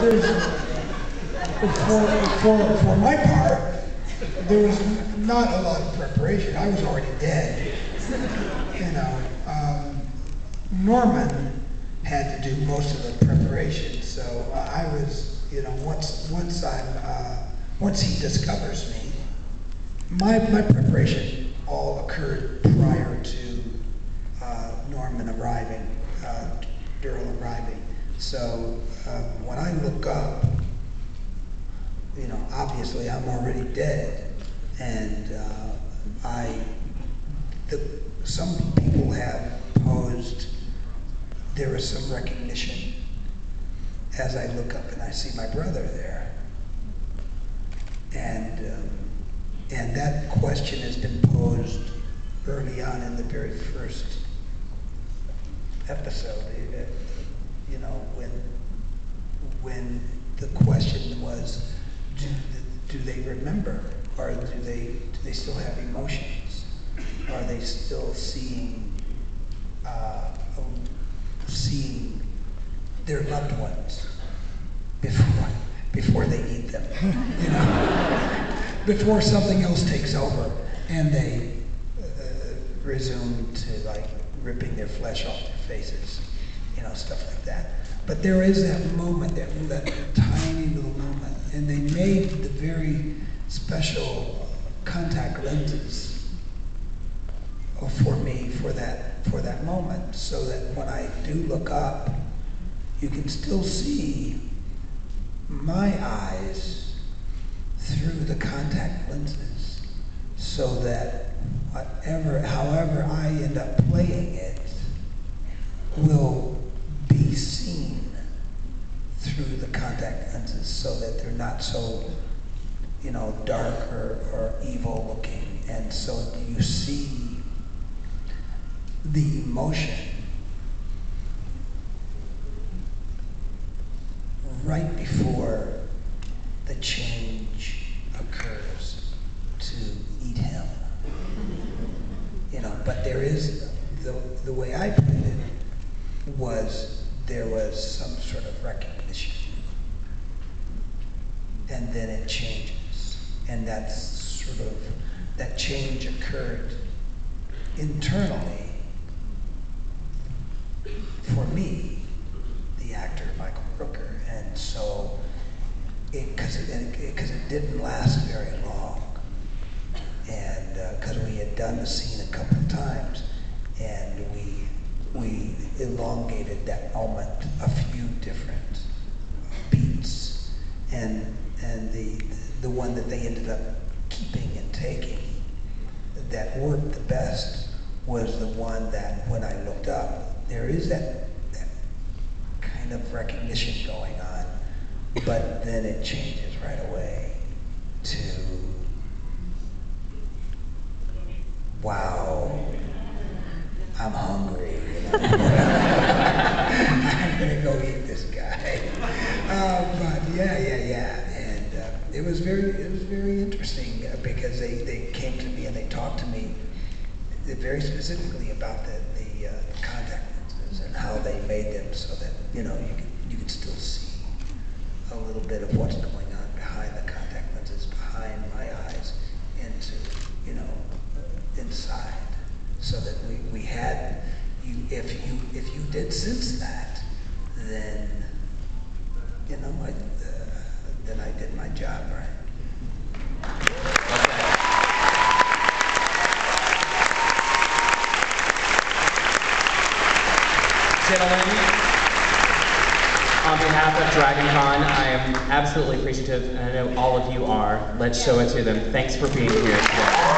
there's, for, for, for my part, there was not a lot of preparation. I was already dead. You know, um, Norman had to do most of the preparation, so I was, you know, once once I'm uh, once he discovers me, my my preparation all occurred prior to uh, Norman arriving, uh, Daryl arriving. So uh, when I look up, you know, obviously I'm already dead, and uh, I, the, some people have posed there is some recognition as I look up and I see my brother there, and um, and that question has been posed early on in the very first episode. It- you know, when when the question was, do, do they remember, or do they do they still have emotions? Are they still seeing uh, seeing their loved ones before before they eat them? You know, before something else takes over and they uh, resume to like ripping their flesh off their faces, you know, stuff like that. But there is that moment, that, that tiny little moment, and they made the very special contact lenses for me for that for that moment, so that when I do look up, you can still see my eyes through the contact lenses, so that whatever, however I end up playing it, will seen through the contact lenses so that they're not so, you know, dark or, or evil looking. And so you see the emotion right before the change occurs to eat him. You know, but there is, the, the way I put it was there was some sort of recognition. And then it changes. And that's sort of, that change occurred internally for me, the actor Michael Rooker. And so, because it, it, cause it didn't last very long. And uh, because we had done the scene a couple of times, and we we elongated that moment a few different beats, and and the the one that they ended up keeping and taking that worked the best was the one that when I looked up, there is that, that kind of recognition going on, but then it changes right away to wow, I'm hungry. I'm gonna go eat this guy. Uh, but yeah, yeah, yeah, and uh, it was very, it was very interesting uh, because they, they came to me and they talked to me very specifically about the the uh, contact lenses and how they made them so that you know you could you could still see a little bit of what's going on behind the contact lenses, behind my eyes, into you know inside, so that we, we had you if you if you did sense that, then you know I, uh, then I did my job right. Gentlemen, on behalf of DragonCon, I am absolutely appreciative, and I know all of you are. Let's show it to them. Thanks for being here today.